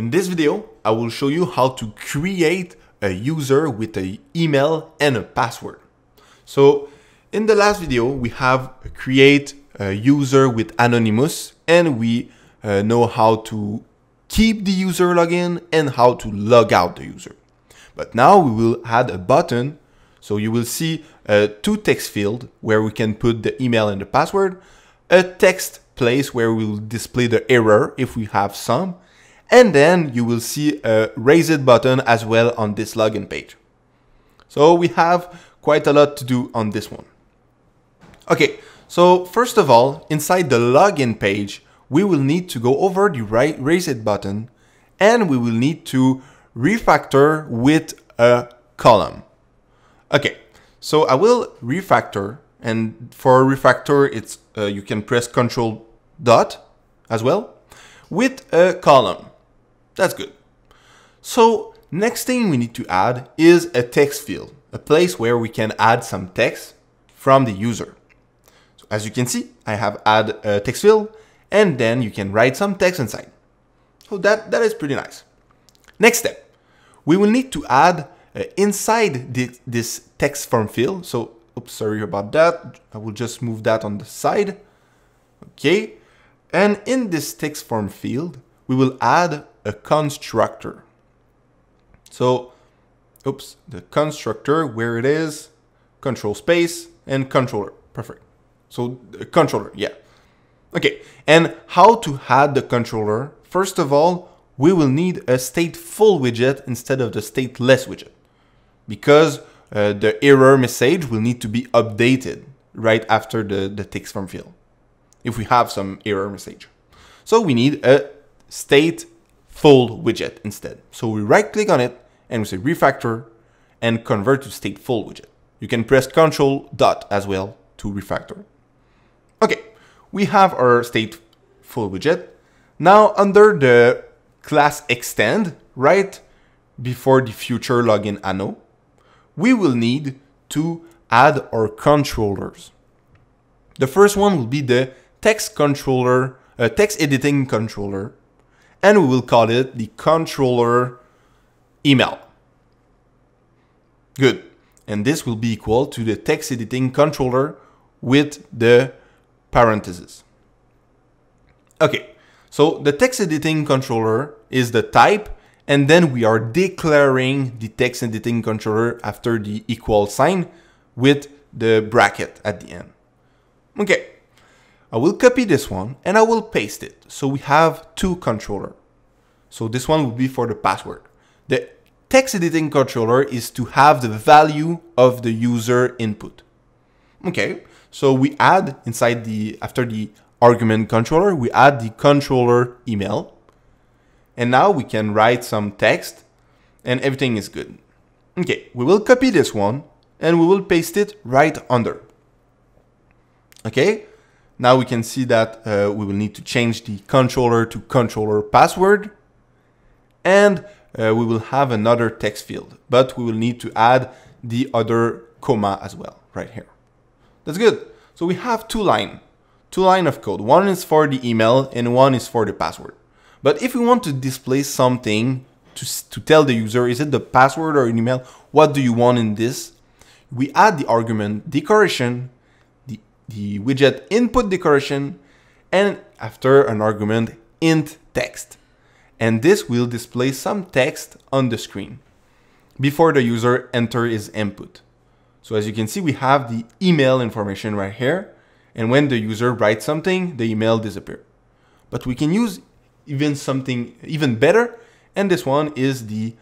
In this video, I will show you how to create a user with an email and a password. So in the last video, we have create a user with Anonymous and we uh, know how to keep the user login and how to log out the user. But now we will add a button. So you will see uh, two text field where we can put the email and the password, a text place where we will display the error if we have some, and then you will see a raised button as well on this login page. So we have quite a lot to do on this one. Okay, so first of all, inside the login page, we will need to go over the right raised button and we will need to refactor with a column. Okay, so I will refactor and for refactor, it's uh, you can press Control dot as well with a column. That's good. So next thing we need to add is a text field, a place where we can add some text from the user. So as you can see, I have add a text field and then you can write some text inside. So that, that is pretty nice. Next step, we will need to add uh, inside this, this text form field. So, oops, sorry about that. I will just move that on the side. Okay. And in this text form field, we will add a constructor. So, oops, the constructor, where it is, control space and controller. Perfect. So, the controller, yeah. Okay, and how to add the controller? First of all, we will need a stateful widget instead of the stateless widget because uh, the error message will need to be updated right after the, the text form field if we have some error message. So we need a stateful widget instead. So we right click on it and we say refactor and convert to stateful widget. You can press control dot as well to refactor. Okay, we have our stateful widget. Now under the class extend, right before the future login ano, we will need to add our controllers. The first one will be the text controller, uh, text editing controller, and we will call it the controller email. Good. And this will be equal to the text editing controller with the parentheses. Okay, so the text editing controller is the type, and then we are declaring the text editing controller after the equal sign with the bracket at the end. Okay, I will copy this one and I will paste it. So we have two controller. So this one will be for the password. The text editing controller is to have the value of the user input. Okay, so we add inside the, after the argument controller, we add the controller email. And now we can write some text and everything is good. Okay, we will copy this one and we will paste it right under. Okay, now we can see that uh, we will need to change the controller to controller password and uh, we will have another text field, but we will need to add the other comma as well right here. That's good. So we have two line, two line of code. One is for the email and one is for the password. But if we want to display something to, to tell the user, is it the password or an email? What do you want in this? We add the argument decoration, the, widget input decoration, and after an argument int text. And this will display some text on the screen before the user enter his input. So as you can see, we have the email information right here. And when the user writes something, the email disappears. But we can use even something even better. And this one is the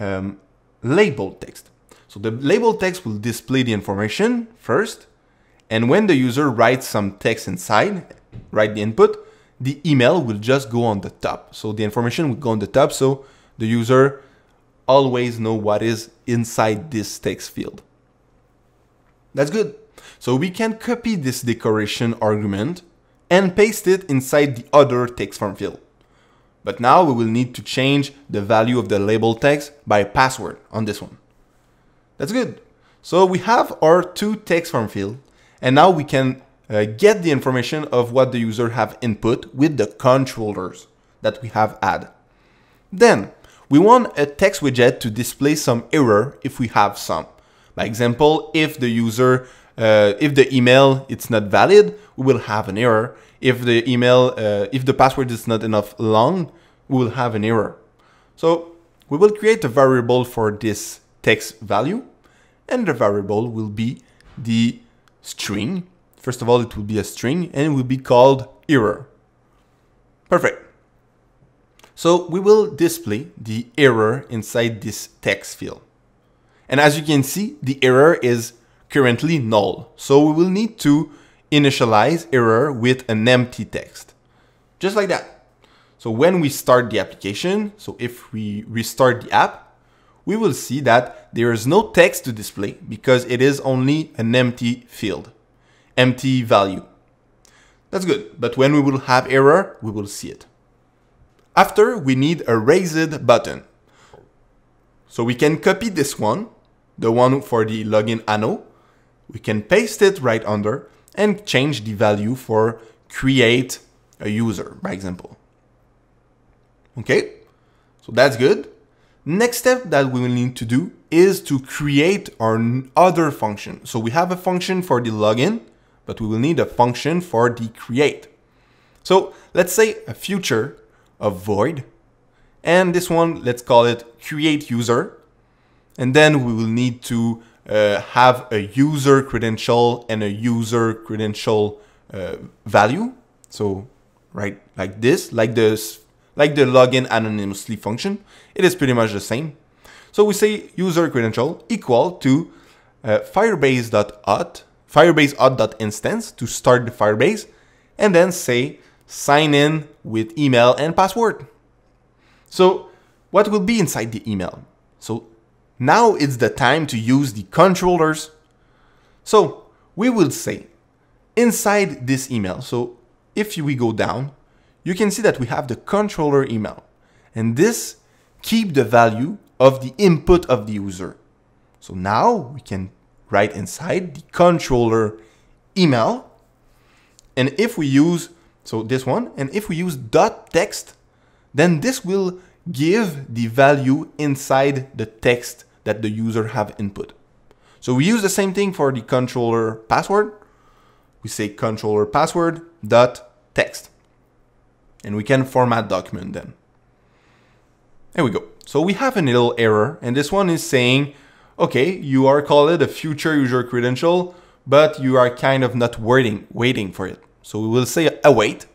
um, labeled text. So the label text will display the information first. And when the user writes some text inside, write the input, the email will just go on the top. So the information will go on the top. So the user always know what is inside this text field. That's good. So we can copy this decoration argument and paste it inside the other text form field. But now we will need to change the value of the label text by password on this one. That's good. So we have our two text form field and now we can uh, get the information of what the user have input with the controllers that we have add. Then we want a text widget to display some error if we have some. By example, if the user, uh, if the email it's not valid, we will have an error. If the email, uh, if the password is not enough long, we will have an error. So we will create a variable for this text value, and the variable will be the string. First of all, it will be a string and it will be called error. Perfect. So we will display the error inside this text field. And as you can see, the error is currently null. So we will need to initialize error with an empty text. Just like that. So when we start the application, so if we restart the app, we will see that there is no text to display because it is only an empty field, empty value. That's good, but when we will have error, we will see it. After, we need a raised button. So we can copy this one, the one for the login anno. We can paste it right under and change the value for create a user, by example. Okay, so that's good. Next step that we will need to do is to create our other function. So we have a function for the login, but we will need a function for the create. So let's say a future of void. And this one, let's call it create user. And then we will need to uh, have a user credential and a user credential uh, value. So right like this, like this like the login anonymously function, it is pretty much the same. So we say user credential equal to uh, firebase.auth, firebase.auth.instance to start the Firebase, and then say sign in with email and password. So what will be inside the email? So now it's the time to use the controllers. So we will say inside this email, so if we go down, you can see that we have the controller email. And this keep the value of the input of the user. So now we can write inside the controller email. And if we use, so this one, and if we use dot text, then this will give the value inside the text that the user have input. So we use the same thing for the controller password. We say controller password dot text and we can format document then. There we go. So we have a little error and this one is saying, okay, you are called a future user credential, but you are kind of not waiting, waiting for it. So we will say await.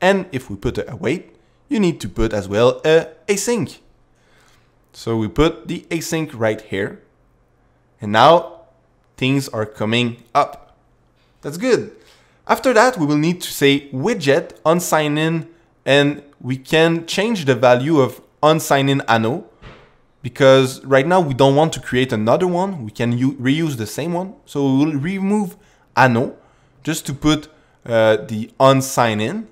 And if we put a await, you need to put as well a async. So we put the async right here. And now things are coming up. That's good. After that, we will need to say widget on sign in and we can change the value of unsigned in anno because right now we don't want to create another one. We can reuse the same one. So we will remove anno just to put uh, the unsigned in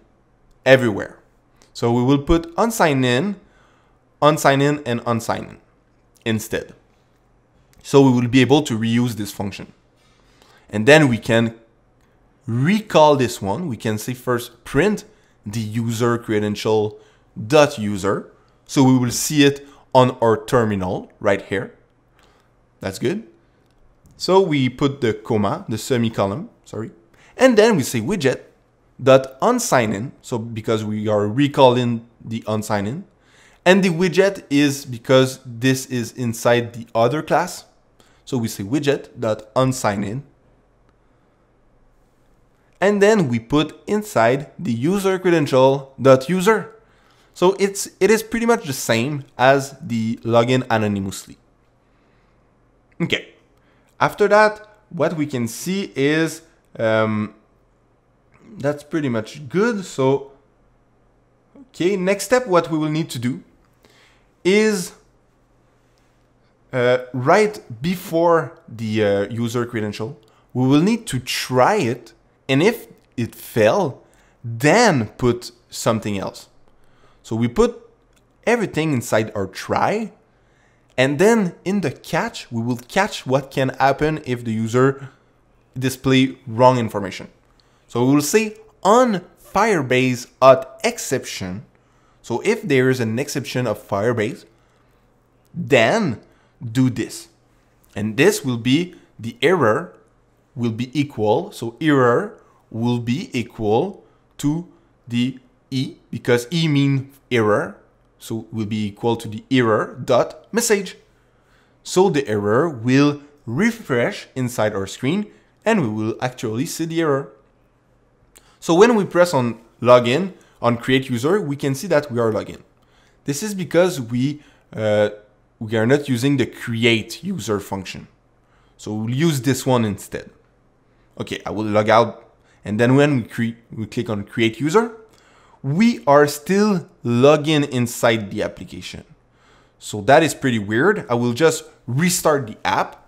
everywhere. So we will put unsigned in, unsigned in, and unsigned in instead. So we will be able to reuse this function. And then we can recall this one. We can say first print the user credential dot user. So we will see it on our terminal right here. That's good. So we put the comma, the semicolon, sorry. And then we say widget dot unsign in. So because we are recalling the unsign in. And the widget is because this is inside the other class. So we say widget dot unsign in and then we put inside the user credential dot user. So it's it is pretty much the same as the login anonymously. Okay. After that, what we can see is um, that's pretty much good. So okay, next step, what we will need to do is uh, right before the uh, user credential, we will need to try it and if it fell, then put something else. So we put everything inside our try. And then in the catch, we will catch what can happen if the user display wrong information. So we will say on Firebase auth exception. So if there is an exception of Firebase, then do this. And this will be the error will be equal. So error will be equal to the E because E means error. So will be equal to the error dot message. So the error will refresh inside our screen and we will actually see the error. So when we press on login, on create user, we can see that we are login. This is because we, uh, we are not using the create user function. So we'll use this one instead. Okay, I will log out. And then when we, we click on create user, we are still logging inside the application. So that is pretty weird. I will just restart the app.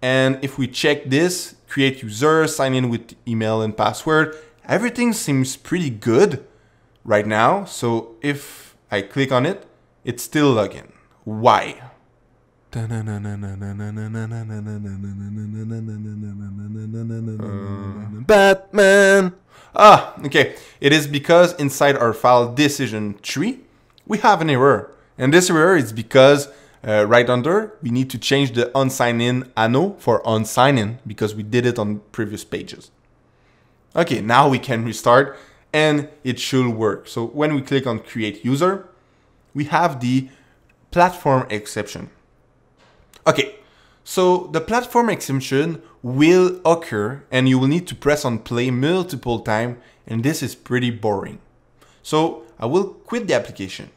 And if we check this, create user, sign in with email and password, everything seems pretty good right now. So if I click on it, it's still logging. Why? Batman. Ah, okay. It is because inside our file decision tree, we have an error. And this error is because uh, right under, we need to change the unsign in ano for unsign in because we did it on previous pages. Okay, now we can restart and it should work. So when we click on create user, we have the platform exception. Okay, so the platform exception will occur and you will need to press on play multiple times and this is pretty boring. So I will quit the application.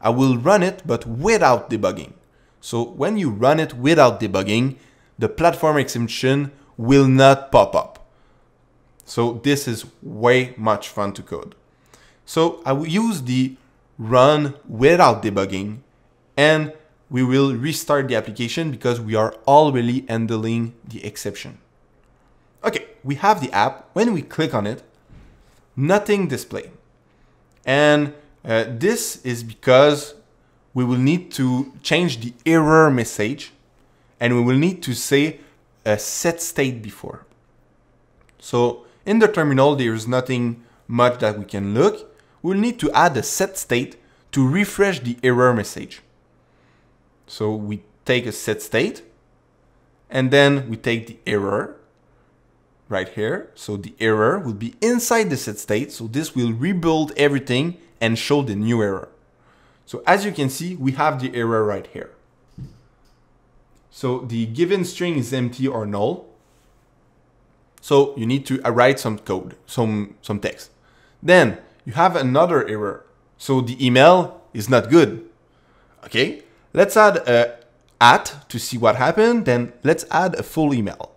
I will run it but without debugging. So when you run it without debugging, the platform exception will not pop up. So this is way much fun to code. So I will use the run without debugging and we will restart the application because we are already handling the exception. Okay, we have the app. When we click on it, nothing display. And uh, this is because we will need to change the error message and we will need to say a set state before. So in the terminal, there's nothing much that we can look. We'll need to add a set state to refresh the error message. So we take a set state and then we take the error right here. So the error will be inside the set state. So this will rebuild everything and show the new error. So as you can see, we have the error right here. So the given string is empty or null. So you need to write some code, some, some text. Then you have another error. So the email is not good. Okay, let's add a at to see what happened. Then let's add a full email.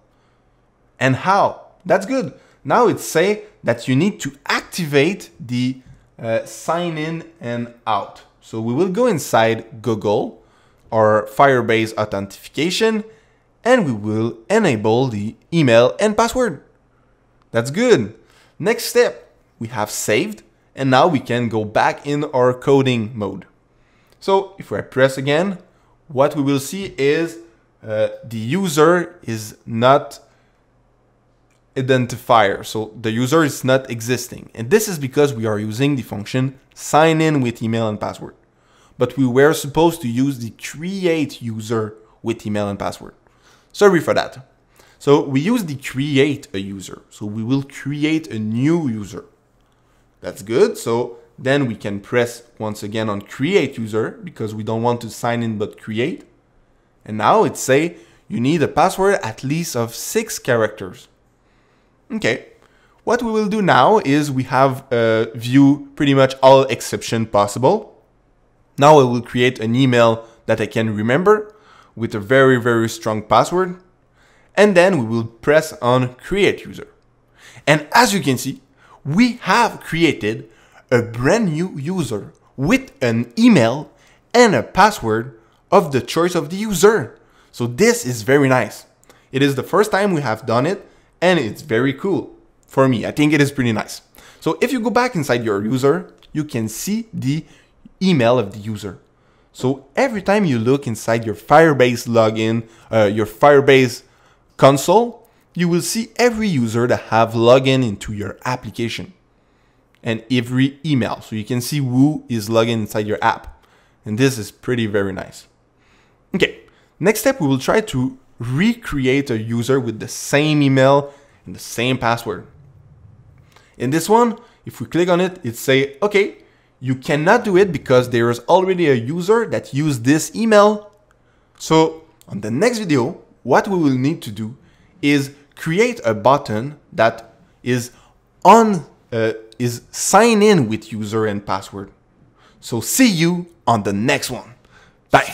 And how? That's good. Now it say that you need to activate the uh, sign in and out. So we will go inside Google or Firebase authentication and we will enable the email and password. That's good. Next step, we have saved and now we can go back in our coding mode. So if I press again, what we will see is uh, the user is not identifier. So the user is not existing. And this is because we are using the function sign in with email and password. But we were supposed to use the create user with email and password. Sorry for that. So we use the create a user. So we will create a new user. That's good. So then we can press once again on create user because we don't want to sign in but create. And now it say you need a password at least of six characters. Okay, what we will do now is we have a view pretty much all exception possible. Now I will create an email that I can remember with a very, very strong password. And then we will press on create user. And as you can see, we have created a brand new user with an email and a password of the choice of the user. So this is very nice. It is the first time we have done it and it's very cool for me. I think it is pretty nice. So if you go back inside your user, you can see the email of the user. So every time you look inside your Firebase login, uh, your Firebase console, you will see every user that have login into your application. And every email. So you can see who is logging inside your app. And this is pretty very nice. Okay, next step, we will try to recreate a user with the same email and the same password. In this one, if we click on it, it say, okay, you cannot do it because there is already a user that used this email. So on the next video, what we will need to do is create a button that is on uh, is sign in with user and password. So see you on the next one. Bye.